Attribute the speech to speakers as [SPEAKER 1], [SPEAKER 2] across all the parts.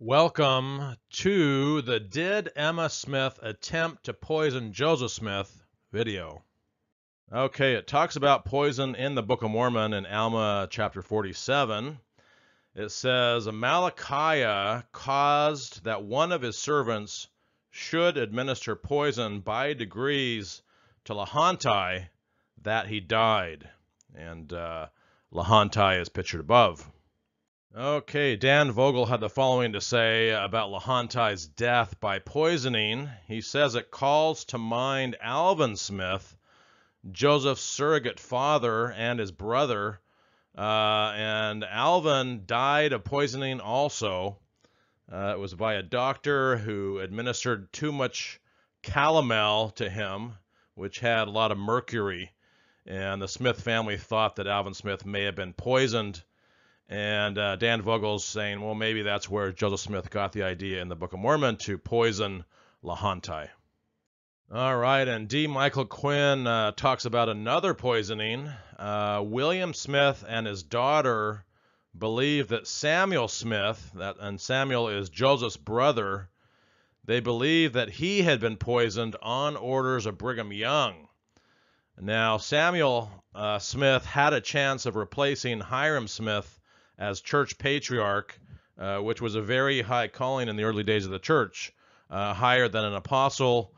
[SPEAKER 1] Welcome to the Did Emma Smith Attempt to Poison Joseph Smith video. Okay, it talks about poison in the Book of Mormon in Alma chapter 47. It says Amalickiah caused that one of his servants should administer poison by degrees to Lehonti that he died. And uh, Lehonti is pictured above. Okay, Dan Vogel had the following to say about Lehonti's death by poisoning. He says it calls to mind Alvin Smith, Joseph's surrogate father, and his brother. Uh, and Alvin died of poisoning also. Uh, it was by a doctor who administered too much calomel to him, which had a lot of mercury. And the Smith family thought that Alvin Smith may have been poisoned and uh, Dan Vogel's saying, well, maybe that's where Joseph Smith got the idea in the Book of Mormon to poison Lehonti. All right, and D. Michael Quinn uh, talks about another poisoning. Uh, William Smith and his daughter believe that Samuel Smith, that, and Samuel is Joseph's brother, they believe that he had been poisoned on orders of Brigham Young. Now, Samuel uh, Smith had a chance of replacing Hyrum Smith as church patriarch, uh, which was a very high calling in the early days of the church, uh, higher than an apostle,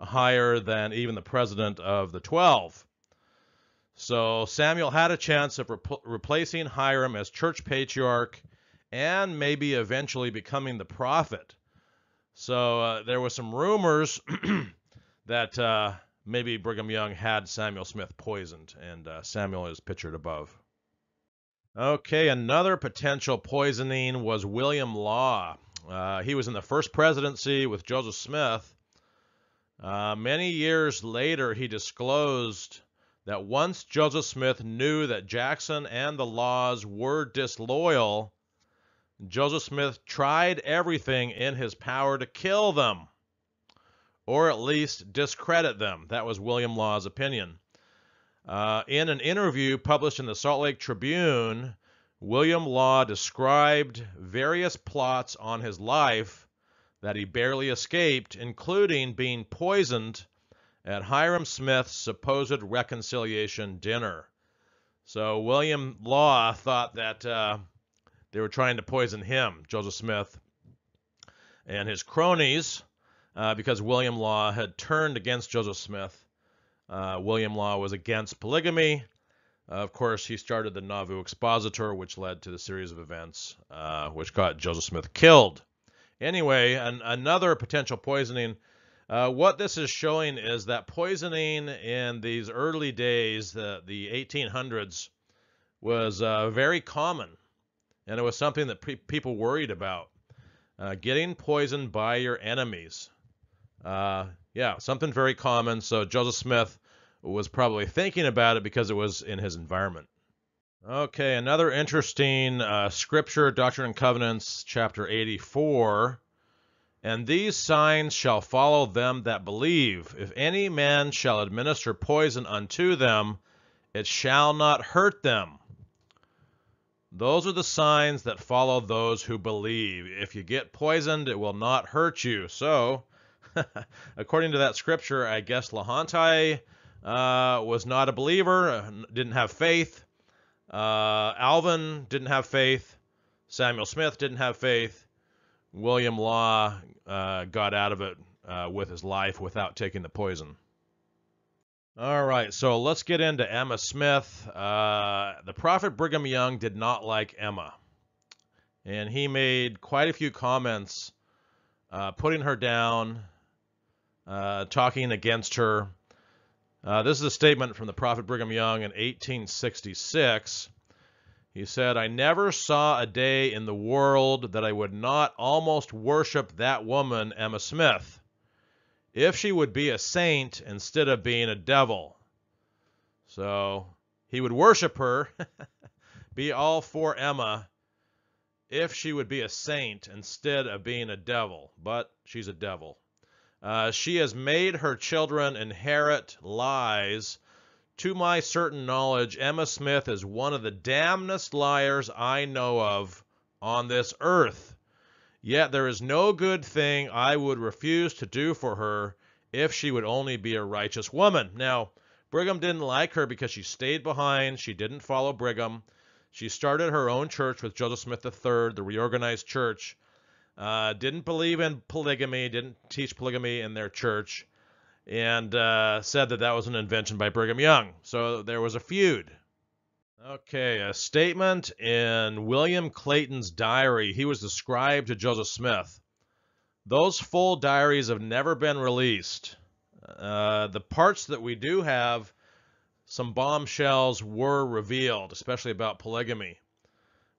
[SPEAKER 1] higher than even the president of the twelve. So Samuel had a chance of rep- replacing Hyrum as church patriarch and maybe eventually becoming the prophet. So uh, there were some rumors that uh, maybe Brigham Young had Samuel Smith poisoned, and uh, Samuel is pictured above. Okay, another potential poisoning was William Law. Uh, he was in the first presidency with Joseph Smith. Uh, many years later, he disclosed that once Joseph Smith knew that Jackson and the Laws were disloyal, Joseph Smith tried everything in his power to kill them, or at least discredit them. That was William Law's opinion. Uh, in an interview published in the Salt Lake Tribune, William Law described various plots on his life that he barely escaped, including being poisoned at Hyrum Smith's supposed reconciliation dinner. So William Law thought that uh, they were trying to poison him, Joseph Smith, and his cronies, uh, because William Law had turned against Joseph Smith uh, William Law was against polygamy. Uh, of course, he started the Nauvoo Expositor, which led to the series of events uh, which got Joseph Smith killed. Anyway, an, another potential poisoning. Uh, what this is showing is that poisoning in these early days, the, the 1800s, was uh, very common. And it was something that pe- people worried about. Getting poisoned by your enemies. Yeah, something very common. So Joseph Smith was probably thinking about it because it was in his environment. Okay, another interesting uh, scripture, Doctrine and Covenants, chapter 84. And these signs shall follow them that believe. If any man shall administer poison unto them, it shall not hurt them. Those are the signs that follow those who believe. If you get poisoned, it will not hurt you. So, according to that scripture, I guess Lehonti uh, was not a believer, uh, didn't have faith. Uh, Alvin didn't have faith. Samuel Smith didn't have faith. William Law uh, got out of it uh, with his life without taking the poison. All right, so let's get into Emma Smith. Uh, the prophet Brigham Young did not like Emma, and he made quite a few comments putting her down, talking against her. Uh, this is a statement from the Prophet Brigham Young in 1866. He said, I never saw a day in the world that I would not almost worship that woman, Emma Smith, if she would be a saint instead of being a devil. So he would worship her, be all for Emma, if she would be a saint instead of being a devil. But she's a devil. Uh, she has made her children inherit lies. To my certain knowledge, Emma Smith is one of the damnedest liars I know of on this earth. Yet there is no good thing I would refuse to do for her if she would only be a righteous woman. Now, Brigham didn't like her because she stayed behind. She didn't follow Brigham. She started her own church with Joseph Smith III, the reorganized church. Uh, didn't believe in polygamy, didn't teach polygamy in their church, and uh, said that that was an invention by Brigham Young. So there was a feud. Okay, a statement in William Clayton's diary. He was the scribe to Joseph Smith. Those full diaries have never been released. Uh, the parts that we do have, some bombshells were revealed, especially about polygamy.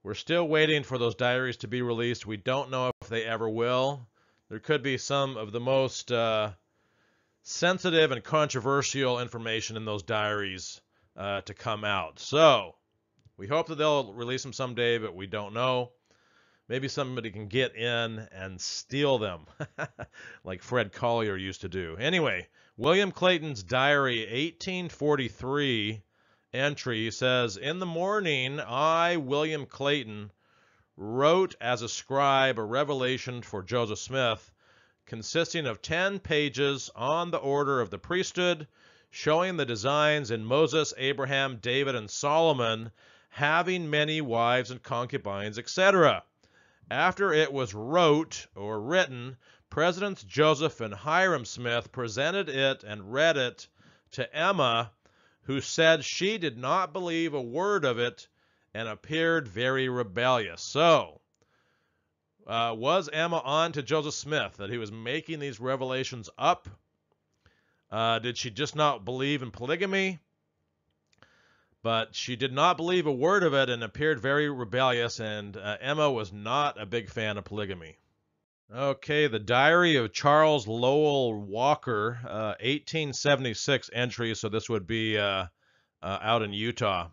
[SPEAKER 1] We're still waiting for those diaries to be released. We don't know if they ever will. There could be some of the most uh, sensitive and controversial information in those diaries uh, to come out. So we hope that they'll release them someday, but we don't know. Maybe somebody can get in and steal them, like Fred Collier used to do. Anyway, William Clayton's diary, 1843 entry says, In the morning, I, William Clayton, wrote as a scribe a revelation for Joseph Smith consisting of 10 pages on the order of the priesthood, showing the designs in Moses, Abraham, David, and Solomon having many wives and concubines, etc. After it was wrote or written, Presidents Joseph and Hyrum Smith presented it and read it to Emma, who said she did not believe a word of it and appeared very rebellious. So, uh, was Emma on to Joseph Smith that he was making these revelations up? Uh, did she just not believe in polygamy? but she did not believe a word of it and appeared very rebellious, and uh, Emma was not a big fan of polygamy. Okay, the Diary of Charles Lowell Walker, uh, 1876 entry, so this would be uh, uh out in Utah.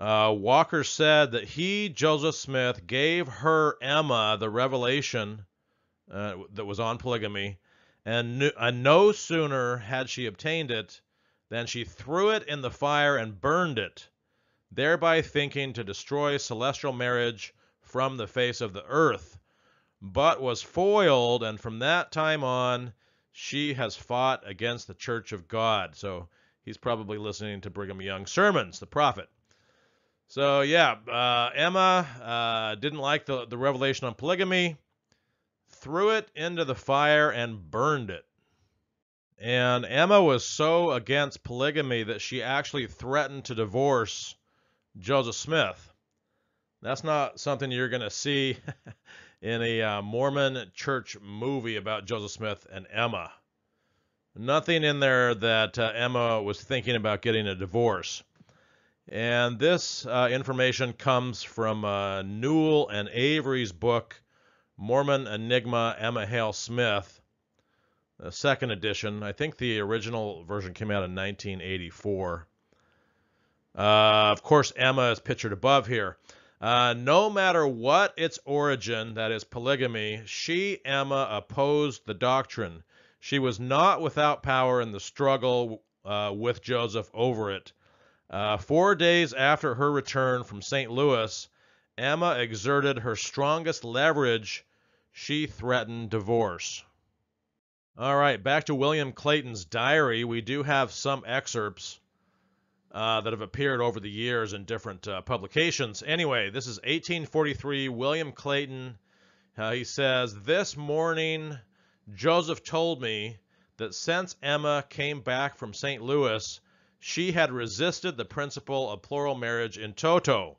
[SPEAKER 1] Uh, Walker said that he, Joseph Smith, gave her, Emma, the revelation uh, that was on polygamy, and, and no sooner had she obtained it than she threw it in the fire and burned it, thereby thinking to destroy celestial marriage from the face of the earth, but was foiled, and from that time on, she has fought against the church of God. So he's probably listening to Brigham Young's sermons, the prophet. So yeah, uh, Emma uh, didn't like the, the revelation on polygamy, threw it into the fire and burned it. And Emma was so against polygamy that she actually threatened to divorce Joseph Smith. That's not something you're going to see in a uh, Mormon church movie about Joseph Smith and Emma. Nothing in there that uh, Emma was thinking about getting a divorce. And this uh, information comes from uh, Newell and Avery's book, Mormon Enigma Emma Hale Smith the second edition. I think the original version came out in 1984. Uh, of course, Emma is pictured above here. Uh, no matter what its origin, that is polygamy, she, Emma, opposed the doctrine. She was not without power in the struggle uh, with Joseph over it. Uh, four days after her return from St. Louis, Emma exerted her strongest leverage. She threatened divorce. All right, back to William Clayton's diary. We do have some excerpts uh, that have appeared over the years in different uh, publications. Anyway, this is 1843. William Clayton. Uh, he says, This morning, Joseph told me that since Emma came back from St. Louis, she had resisted the principle of plural marriage in toto,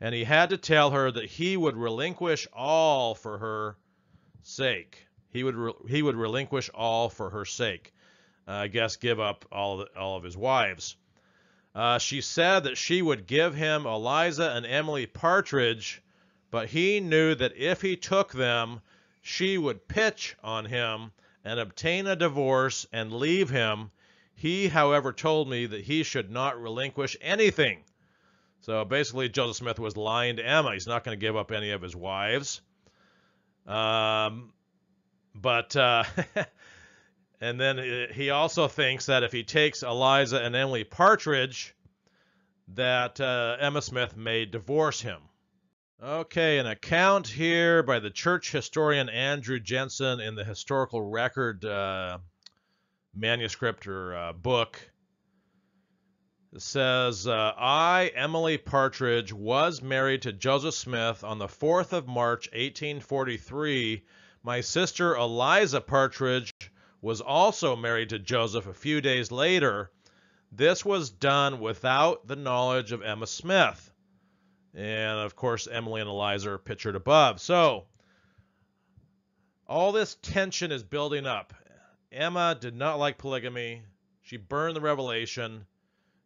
[SPEAKER 1] and he had to tell her that he would relinquish all for her sake. He would re- he would relinquish all for her sake. Uh, I guess give up all of, all of his wives. Uh, she said that she would give him Eliza and Emily Partridge, but he knew that if he took them, she would pitch on him and obtain a divorce and leave him. He, however, told me that he should not relinquish anything. So basically, Joseph Smith was lying to Emma. He's not going to give up any of his wives. Um, but uh, and then uh, he also thinks that if he takes Eliza and Emily Partridge, that uh, Emma Smith may divorce him. Okay, an account here by the church historian Andrew Jenson in the historical record uh, manuscript or uh, book. It says, uh, I, Emily Partridge, was married to Joseph Smith on the 4th of March, 1843. My sister Eliza Partridge was also married to Joseph a few days later. This was done without the knowledge of Emma Smith. And of course, Emily and Eliza are pictured above. So, all this tension is building up. Emma did not like polygamy. She burned the revelation.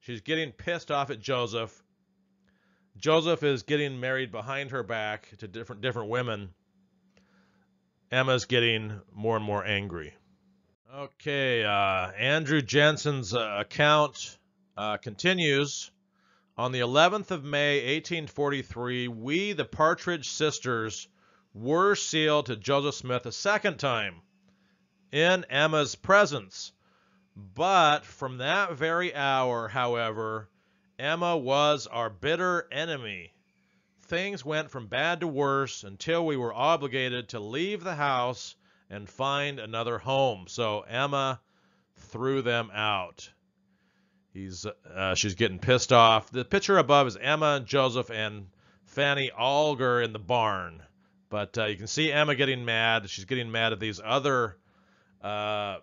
[SPEAKER 1] She's getting pissed off at Joseph. Joseph is getting married behind her back to different different women. Emma's getting more and more angry. Okay, uh, Andrew Jenson's uh, account uh, continues. On the 11th of May, 1843, we, the Partridge sisters, were sealed to Joseph Smith a second time in Emma's presence. But from that very hour, however, Emma was our bitter enemy. Things went from bad to worse until we were obligated to leave the house and find another home. So Emma threw them out. He's uh, she's getting pissed off. The picture above is Emma, Joseph, and Fanny Alger in the barn. But uh, you can see Emma getting mad. She's getting mad at these other uh,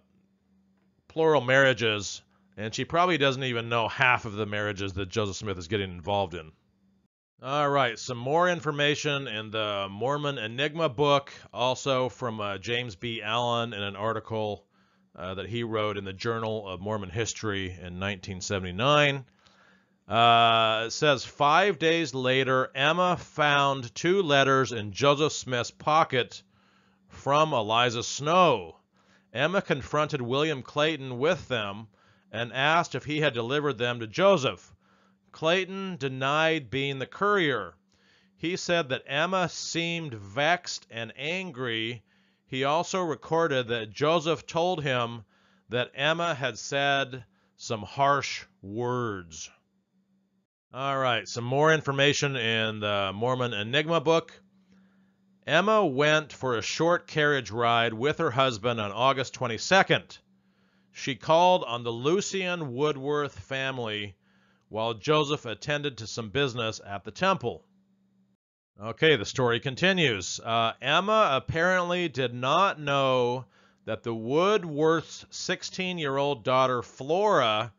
[SPEAKER 1] plural marriages, and she probably doesn't even know half of the marriages that Joseph Smith is getting involved in. All right, some more information in the Mormon Enigma book, also from uh, James B. Allen in an article uh, that he wrote in the Journal of Mormon History in 1979. Uh, it says five days later, Emma found two letters in Joseph Smith's pocket from Eliza Snow. Emma confronted William Clayton with them and asked if he had delivered them to Joseph. Clayton denied being the courier. He said that Emma seemed vexed and angry. He also recorded that Joseph told him that Emma had said some harsh words. All right, some more information in the Mormon Enigma book. Emma went for a short carriage ride with her husband on August 22nd. She called on the Lucien Woodworth family while Joseph attended to some business at the temple. Okay, the story continues. Uh, Emma apparently did not know that the Woodworth's 16 year old daughter Flora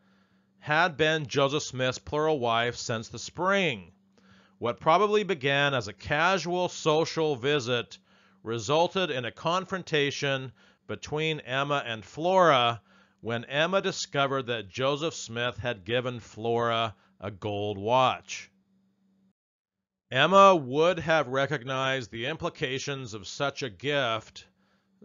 [SPEAKER 1] had been Joseph Smith's plural wife since the spring. What probably began as a casual social visit resulted in a confrontation between Emma and Flora when Emma discovered that Joseph Smith had given Flora a gold watch. Emma would have recognized the implications of such a gift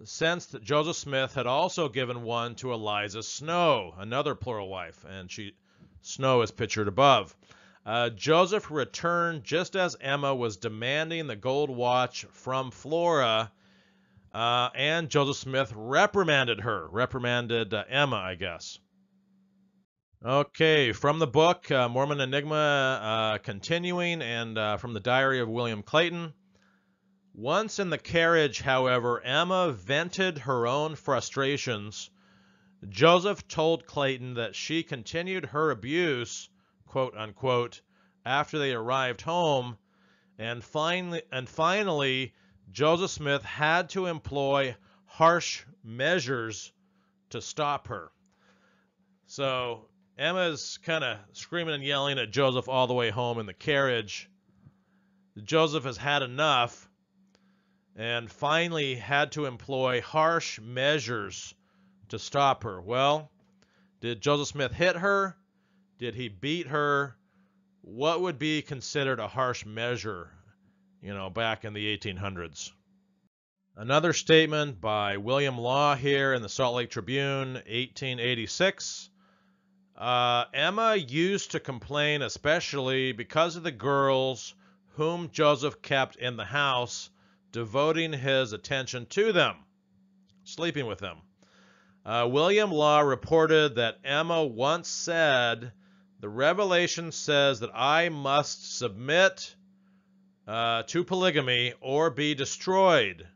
[SPEAKER 1] since Joseph Smith had also given one to Eliza Snow, another plural wife, and she Snow is pictured above. Uh, Joseph returned just as Emma was demanding the gold watch from Flora uh, and Joseph Smith reprimanded her, reprimanded uh, Emma, I guess. Okay, from the book uh, Mormon Enigma, uh, continuing, and uh, from the diary of William Clayton. Once in the carriage, however, Emma vented her own frustrations. Joseph told Clayton that she continued her abuse, quote unquote, after they arrived home, and finally, and finally Joseph Smith had to employ harsh measures to stop her. So Emma's kind of screaming and yelling at Joseph all the way home in the carriage. Joseph has had enough and finally had to employ harsh measures to stop her. Well, did Joseph Smith hit her? Did he beat her? What would be considered a harsh measure you know, back in the 1800s. Another statement by William Law here in the Salt Lake Tribune, 1886. Uh, Emma used to complain, especially because of the girls whom Joseph kept in the house, devoting his attention to them, sleeping with them. Uh, William Law reported that Emma once said, The revelation says that I must submit uh, to polygamy or be destroyed.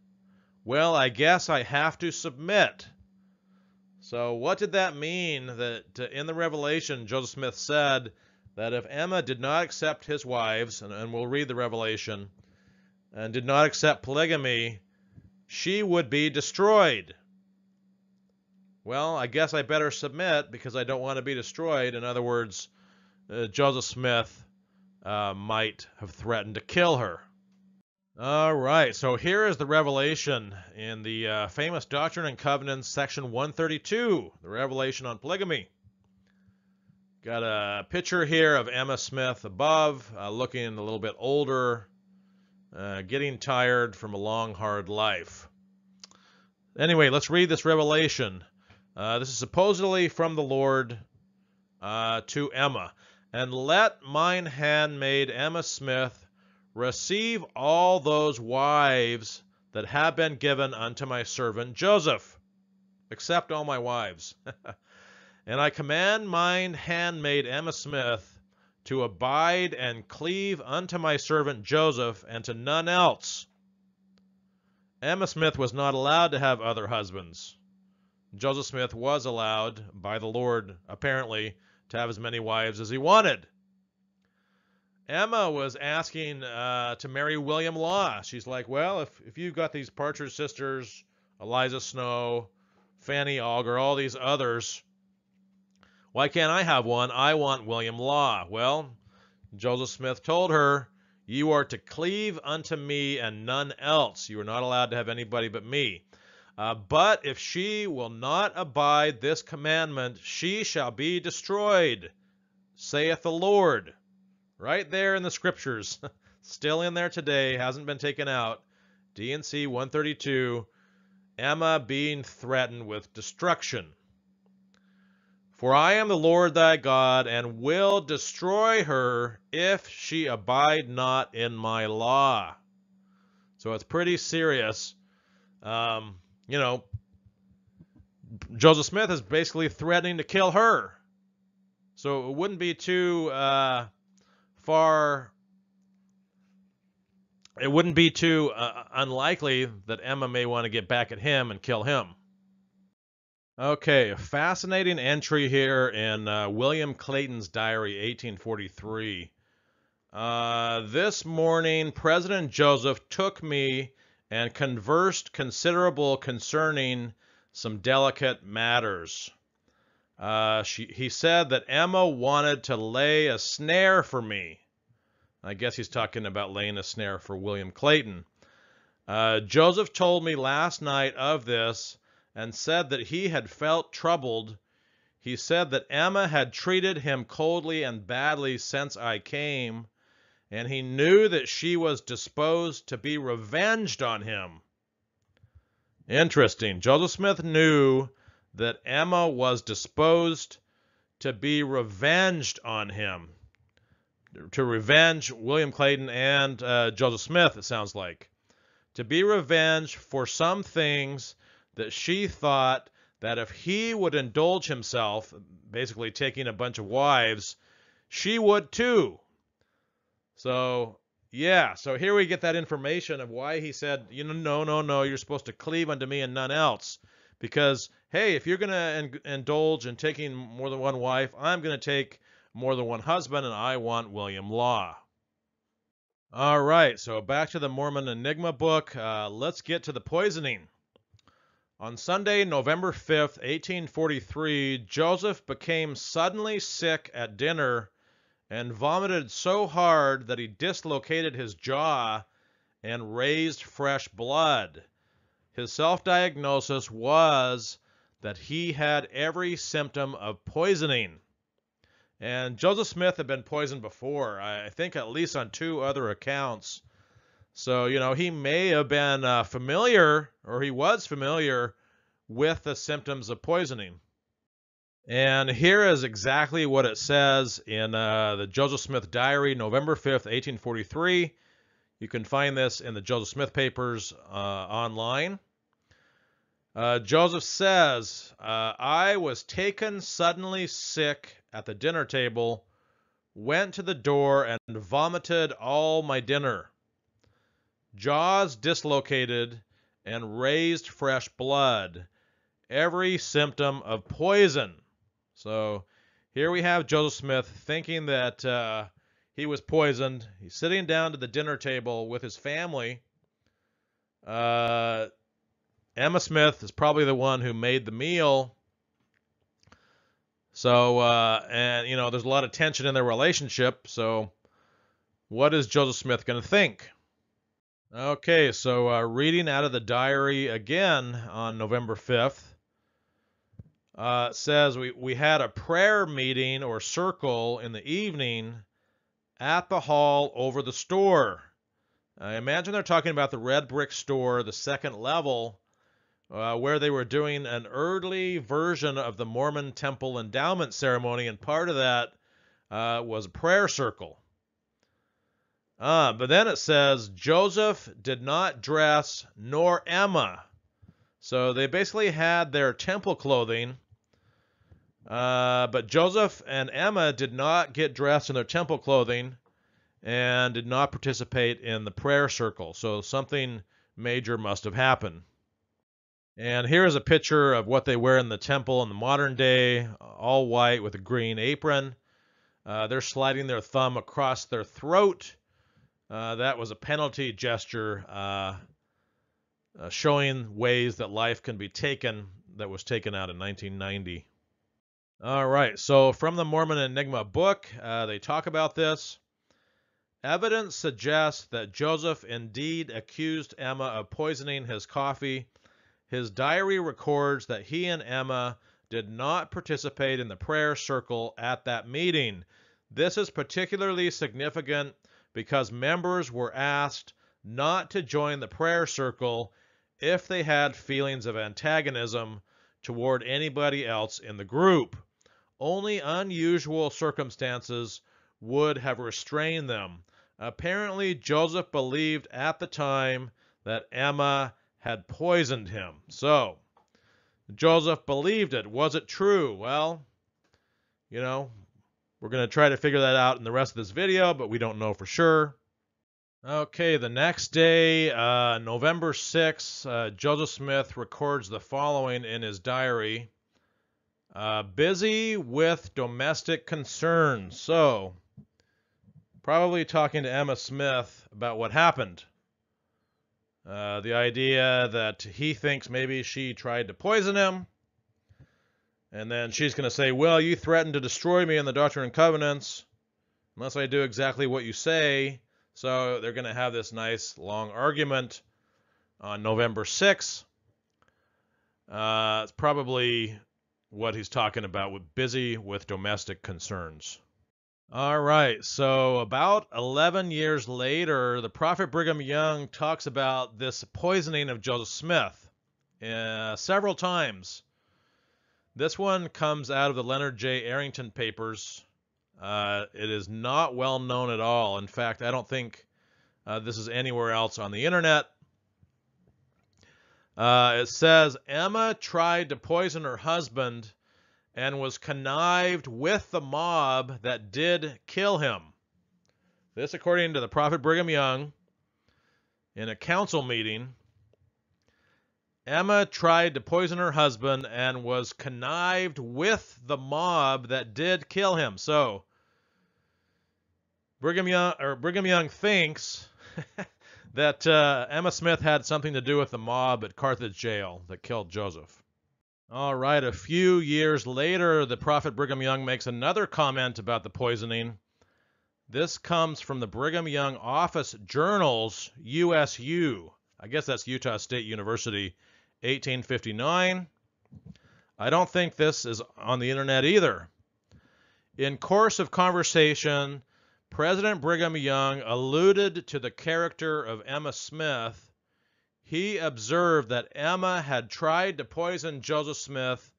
[SPEAKER 1] Well, I guess I have to submit. So, what did that mean that uh, in the Revelation, Joseph Smith said that if Emma did not accept his wives, and, and we'll read the Revelation, and did not accept polygamy, she would be destroyed. Well, I guess I better submit because I don't want to be destroyed. In other words, uh, Joseph Smith uh, might have threatened to kill her. All right, so here is the revelation in the uh, famous Doctrine and Covenants, section 132, the revelation on polygamy. Got a picture here of Emma Smith above, uh, looking a little bit older, uh, getting tired from a long, hard life. Anyway, let's read this revelation. Uh, this is supposedly from the Lord uh, to Emma. And let mine handmaid Emma Smith receive all those wives that have been given unto my servant Joseph. Accept all my wives. and I command mine handmaid Emma Smith to abide and cleave unto my servant Joseph and to none else. Emma Smith was not allowed to have other husbands. Joseph Smith was allowed by the Lord, apparently, to have as many wives as he wanted. Emma was asking uh, to marry William Law. She's like, well, if, if you've got these Partridge sisters, Eliza Snow, Fanny Alger, all these others, why can't I have one? I want William Law. Well, Joseph Smith told her, You are to cleave unto me and none else. You are not allowed to have anybody but me. Uh, but if she will not abide this commandment, she shall be destroyed, saith the Lord. Right there in the scriptures, still in there today, hasn't been taken out. D&C 132, Emma being threatened with destruction. For I am the Lord thy God, and will destroy her if she abide not in my law. So it's pretty serious. Um, you know, Joseph Smith is basically threatening to kill her. So it wouldn't be too uh, far. It wouldn't be too uh, unlikely that Emma may want to get back at him and kill him. Okay, a fascinating entry here in uh, William Clayton's diary, 1843. Uh, this morning, President Joseph took me and conversed considerable concerning some delicate matters. Uh, she, he said that Emma wanted to lay a snare for me. I guess he's talking about laying a snare for William Clayton. Uh, Joseph told me last night of this and said that he had felt troubled. He said that Emma had treated him coldly and badly since I came, and he knew that she was disposed to be revenged on him. Interesting. Joseph Smith knew that Emma was disposed to be revenged on him. To revenge William Clayton and uh, Joseph Smith, it sounds like. To be revenged for some things that she thought that if he would indulge himself, basically taking a bunch of wives, she would too. So, yeah, so here we get that information of why he said, you know, no, no, no, you're supposed to cleave unto me and none else. Because, hey, if you're going to in- indulge in taking more than one wife, I'm going to take more than one husband, and I want William Law. All right, so back to the Mormon Enigma book. Uh, let's get to the poisoning. On Sunday, November 5th, 1843, Joseph became suddenly sick at dinner and vomited so hard that he dislocated his jaw and raised fresh blood. His self diagnosis was that he had every symptom of poisoning. And Joseph Smith had been poisoned before, I think at least on two other accounts. So, you know, he may have been uh, familiar, or he was familiar with the symptoms of poisoning. And here is exactly what it says in uh, the Joseph Smith Diary, November 5th, 1843. You can find this in the Joseph Smith papers uh, online. Uh, Joseph says, uh, I was taken suddenly sick at the dinner table, went to the door, and vomited all my dinner. jaws dislocated, and raised fresh blood. Every symptom of poison. So here we have Joseph Smith thinking that uh, he was poisoned. He's sitting down to the dinner table with his family. Uh, Emma Smith is probably the one who made the meal. So, uh, and you know, there's a lot of tension in their relationship. So, what is Joseph Smith going to think? Okay, so uh, reading out of the diary again on November 5th uh, says we, we had a prayer meeting or circle in the evening at the hall over the store. I imagine they're talking about the red brick store, the second level, uh, where they were doing an early version of the Mormon temple endowment ceremony, and part of that uh, was a prayer circle. Uh, but then it says Joseph did not dress nor Emma. So they basically had their temple clothing, uh, but Joseph and Emma did not get dressed in their temple clothing and did not participate in the prayer circle. So something major must have happened. And here is a picture of what they wear in the temple in the modern day, all white with a green apron. Uh, they're sliding their thumb across their throat. Uh, that was a penalty gesture uh, uh showing ways that life can be taken that was taken out in 1990. All right, so from the Mormon Enigma book, uh, they talk about this. Evidence suggests that Joseph indeed accused Emma of poisoning his coffee his diary records that he and Emma did not participate in the prayer circle at that meeting. This is particularly significant because members were asked not to join the prayer circle if they had feelings of antagonism toward anybody else in the group. Only unusual circumstances would have restrained them. Apparently, Joseph believed at the time that Emma had poisoned him. So, Joseph believed it. Was it true? Well, you know, we're going to try to figure that out in the rest of this video, but we don't know for sure. Okay, the next day, uh, November 6th, uh, Joseph Smith records the following in his diary. Uh, busy with domestic concerns. So, probably talking to Emma Smith about what happened. Uh, the idea that he thinks maybe she tried to poison him. And then she's going to say, Well, you threatened to destroy me in the Doctrine and Covenants unless I do exactly what you say. So they're going to have this nice long argument on November 6th. Uh, it's probably what he's talking about with busy with domestic concerns. All right, so about 11 years later, the prophet Brigham Young talks about this poisoning of Joseph Smith uh, several times. This one comes out of the Leonard J. Arrington papers. Uh, it is not well known at all. In fact, I don't think uh, this is anywhere else on the internet. Uh, it says Emma tried to poison her husband and was connived with the mob that did kill him. This, according to the prophet Brigham Young, in a council meeting, Emma tried to poison her husband and was connived with the mob that did kill him. So, Brigham Young or Brigham Young thinks that uh, Emma Smith had something to do with the mob at Carthage jail that killed Joseph. All right, a few years later, the prophet Brigham Young makes another comment about the poisoning. This comes from the Brigham Young Office Journals, USU. I guess that's Utah State University, 1859. I don't think this is on the internet either. In course of conversation, President Brigham Young alluded to the character of Emma Smith he observed that Emma had tried to poison Joseph Smith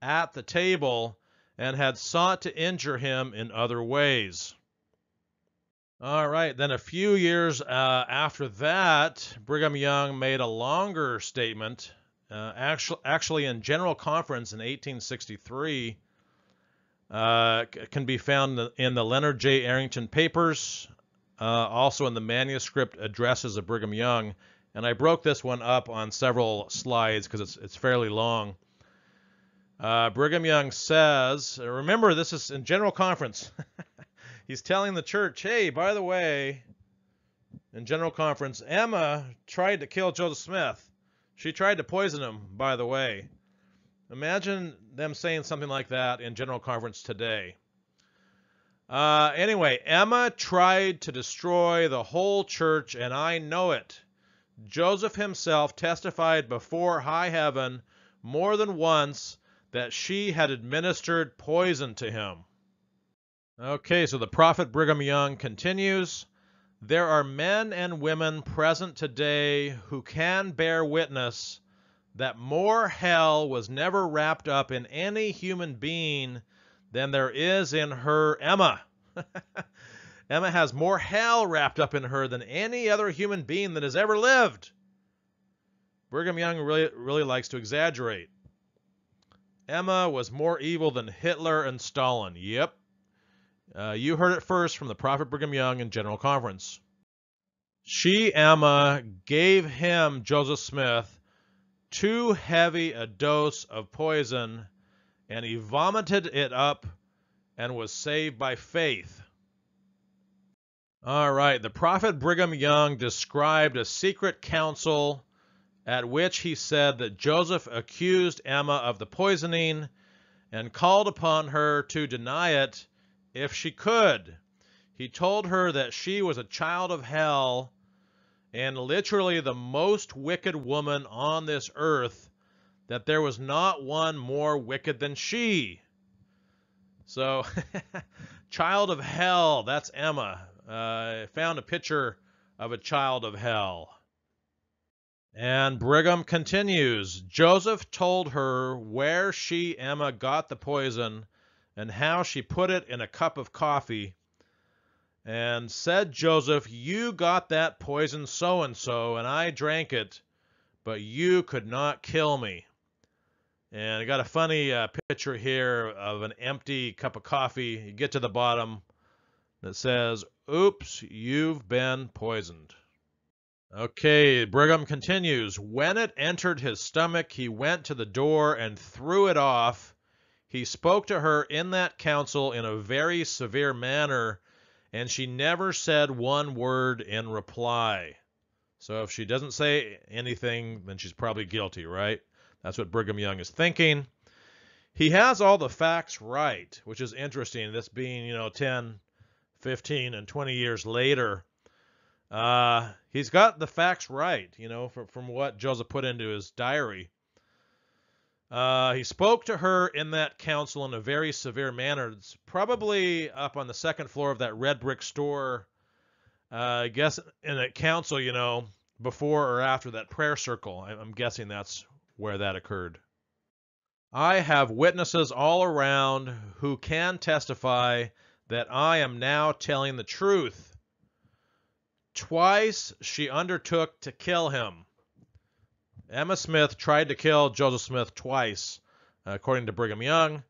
[SPEAKER 1] at the table and had sought to injure him in other ways. All right, then a few years uh, after that, Brigham Young made a longer statement, uh, actually, actually in General Conference in 1863. Uh, can be found in the Leonard J. Arrington papers. uh, also in the manuscript addresses of Brigham Young, and I broke this one up on several slides because it's it's fairly long. Uh, Brigham Young says, remember this is in general conference. He's telling the church, hey, by the way, in general conference, Emma tried to kill Joseph Smith. She tried to poison him, by the way. Imagine them saying something like that in general conference today. Uh, anyway, Emma tried to destroy the whole church, and I know it. Joseph himself testified before high heaven more than once that she had administered poison to him. Okay, so the prophet Brigham Young continues. There are men and women present today who can bear witness that more hell was never wrapped up in any human being than there is in her Emma. Emma has more hell wrapped up in her than any other human being that has ever lived. Brigham Young really, really likes to exaggerate. Emma was more evil than Hitler and Stalin. Yep. Uh, you heard it first from the Prophet Brigham Young in General Conference. She, Emma, gave him, Joseph Smith, too heavy a dose of poison, and he vomited it up and was saved by faith. All right, the prophet Brigham Young described a secret council at which he said that Joseph accused Emma of the poisoning and called upon her to deny it if she could. He told her that she was a child of hell and literally the most wicked woman on this earth, that there was not one more wicked than she. So, child of hell, that's Emma. Uh, found a picture of a child of hell. And Brigham continues Joseph told her where she, Emma, got the poison and how she put it in a cup of coffee and said Joseph, You got that poison so and so, and I drank it, but you could not kill me. And I got a funny uh, picture here of an empty cup of coffee. You get to the bottom, that says, Oops, you've been poisoned. Okay, Brigham continues. When it entered his stomach, he went to the door and threw it off. He spoke to her in that council in a very severe manner and she never said one word in reply. So if she doesn't say anything, then she's probably guilty, right? That's what Brigham Young is thinking. He has all the facts right, which is interesting. This being, you know, 10, 15, and 20 years later, uh, he's got the facts right, you know, from, from what Joseph put into his diary. Uh, he spoke to her in that council in a very severe manner. It's probably up on the second floor of that red brick store. Uh, I guess in a council, you know, before or after that prayer circle. I'm guessing that's where that occurred. I have witnesses all around who can testify that I am now telling the truth. Twice she undertook to kill him. Emma Smith tried to kill Joseph Smith twice, uh, according to Brigham Young.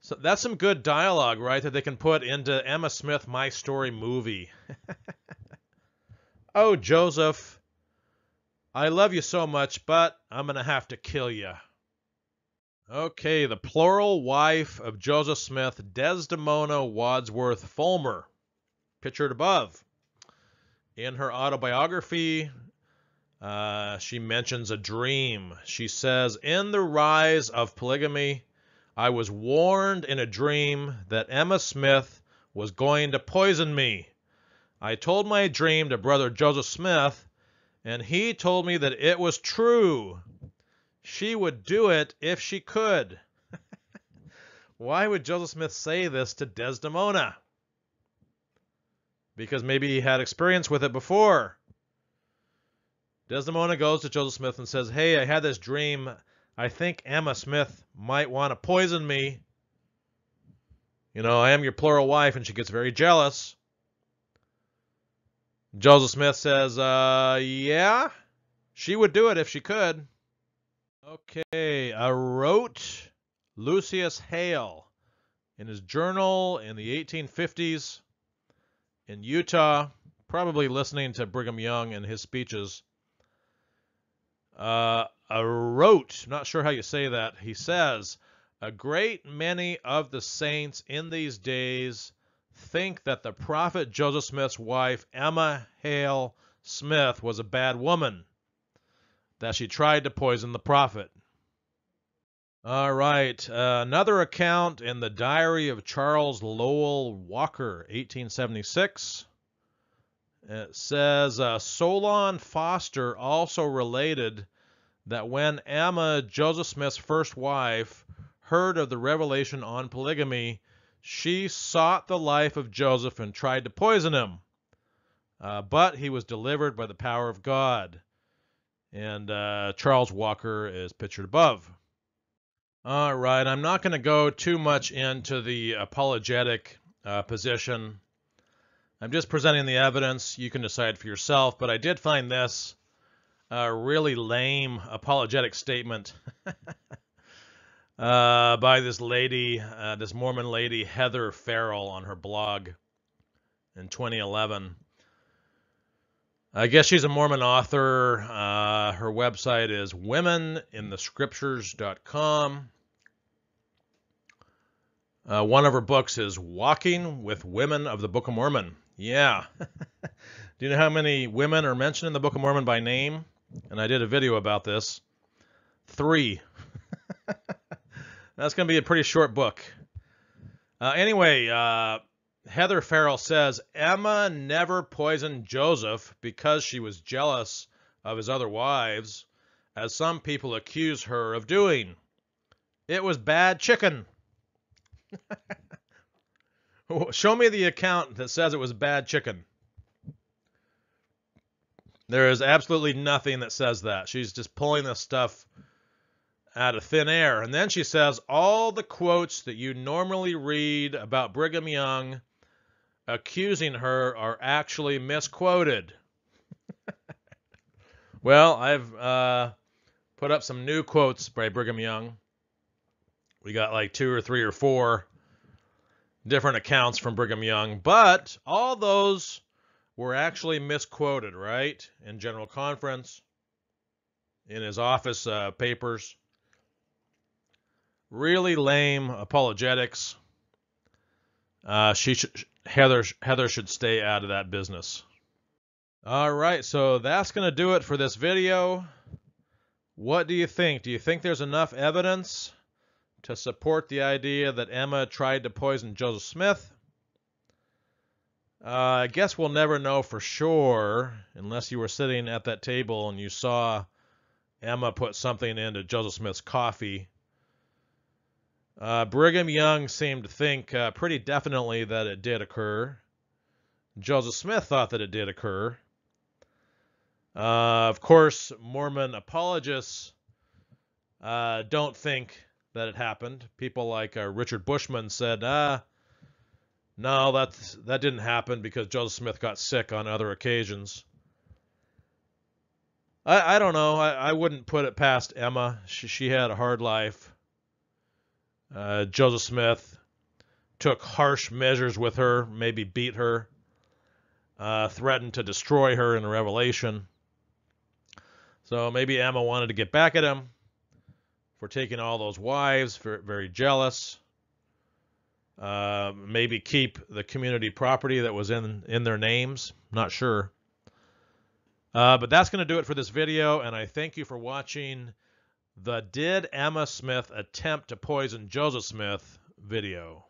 [SPEAKER 1] So that's some good dialogue, right, that they can put into Emma Smith My Story movie. oh, Joseph, I love you so much, but I'm going to have to kill you. Okay, the plural wife of Joseph Smith, Desdemona Wadsworth Fullmer, pictured above. In her autobiography, uh, she mentions a dream. She says, In the rise of polygamy, I was warned in a dream that Emma Smith was going to poison me. I told my dream to brother Joseph Smith, and he told me that it was true. She would do it if she could. Why would Joseph Smith say this to Desdemona? Because maybe he had experience with it before. Desdemona goes to Joseph Smith and says, Hey, I had this dream. I think Emma Smith might want to poison me. You know, I am your plural wife, and she gets very jealous. Joseph Smith says, uh, yeah, she would do it if she could. Okay, Aroet Lucius Hale in his journal in the 1850s in Utah, probably listening to Brigham Young and his speeches. Uh, wrote, not sure how you say that, he says, a great many of the saints in these days think that the prophet Joseph Smith's wife, Emma Hale Smith, was a bad woman, that she tried to poison the prophet. All right, uh, another account in the diary of Charles Lowell Walker, 1876. It says uh, Solon Foster also related that when Emma, Joseph Smith's first wife, heard of the revelation on polygamy, she sought the life of Joseph and tried to poison him. Uh, but he was delivered by the power of God. And uh, Charles Walker is pictured above. All right, I'm not going to go too much into the apologetic uh, position. I'm just presenting the evidence. You can decide for yourself, but I did find this a really lame apologetic statement uh, by this lady, uh, this Mormon lady, Heather Farrell, on her blog in 2011. I guess she's a Mormon author. Uh, her website is womeninthescriptures.com. Uh, one of her books is Walking with Women of the Book of Mormon. Yeah. Do you know how many women are mentioned in the Book of Mormon by name? And I did a video about this. Three. That's going to be a pretty short book. Uh, anyway, uh, Heather Farrell says Emma never poisoned Joseph because she was jealous of his other wives, as some people accuse her of doing. It was bad chicken. Show me the account that says it was bad chicken. There is absolutely nothing that says that. She's just pulling this stuff out of thin air. And then she says all the quotes that you normally read about Brigham Young accusing her are actually misquoted. well, I've uh, put up some new quotes by Brigham Young. We got like two or three or four different accounts from Brigham Young, but all those were actually misquoted, right? In General Conference, in his office uh, papers. Really lame apologetics. Uh, she sh- Heather Heather should stay out of that business. All right, so that's going to do it for this video. What do you think? Do you think there's enough evidence to support the idea that Emma tried to poison Joseph Smith. Uh, I guess we'll never know for sure unless you were sitting at that table and you saw Emma put something into Joseph Smith's coffee. Uh, Brigham Young seemed to think uh, pretty definitely that it did occur. Joseph Smith thought that it did occur. Uh, of course, Mormon apologists uh, don't think that it happened. People like uh, Richard Bushman said, ah, no, that's, that didn't happen because Joseph Smith got sick on other occasions. I, I don't know. I, I wouldn't put it past Emma. She, she had a hard life. Uh, Joseph Smith took harsh measures with her, maybe beat her, uh, threatened to destroy her in revelation. So maybe Emma wanted to get back at him for taking all those wives, very jealous. Uh, maybe keep the community property that was in in their names. Not sure. Uh, but that's going to do it for this video, and I thank you for watching the Did Emma Smith Attempt to Poison Joseph Smith video.